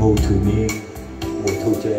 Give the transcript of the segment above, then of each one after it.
mùa thử niên mùa thu cho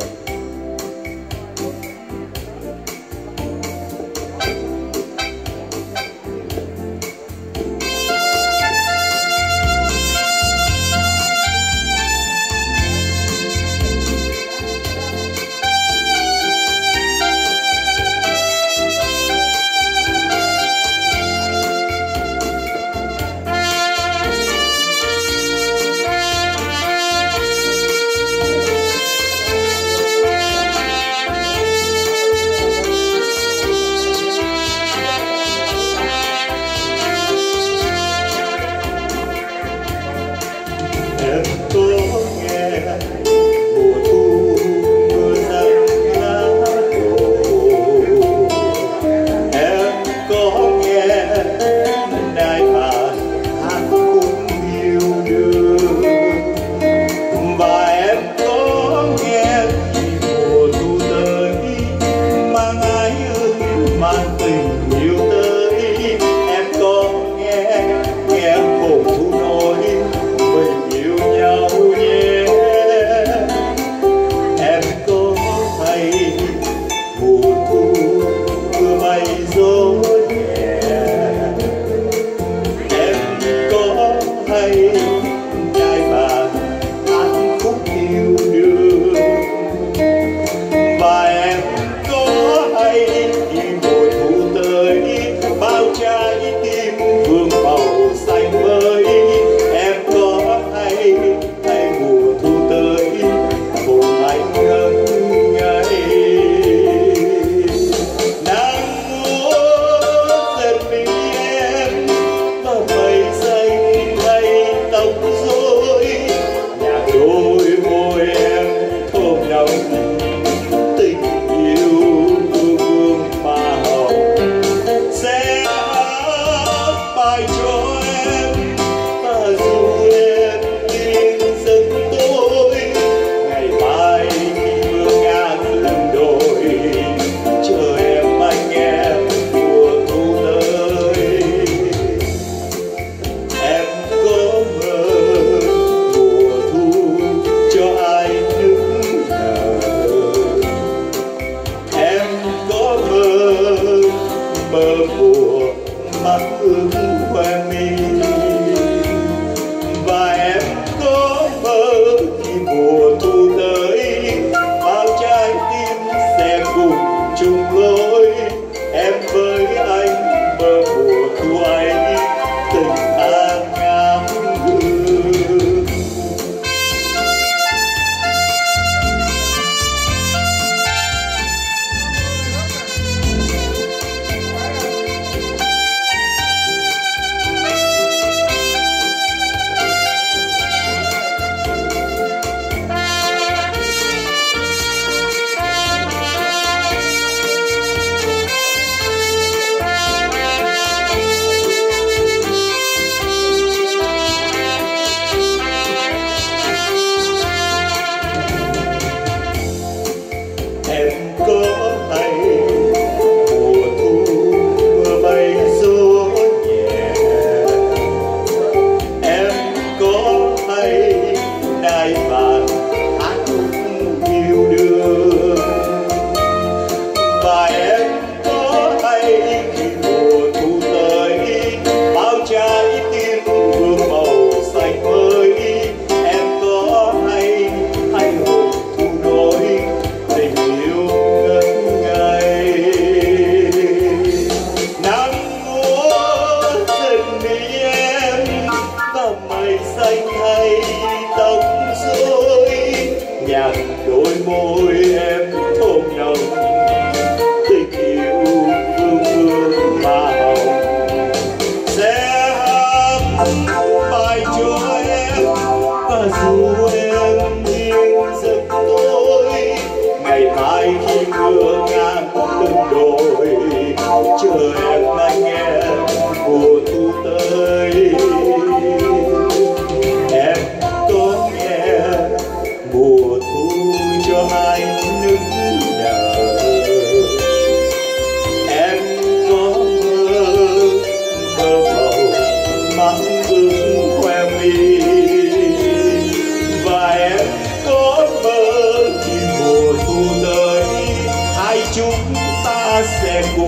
aí.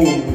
Show!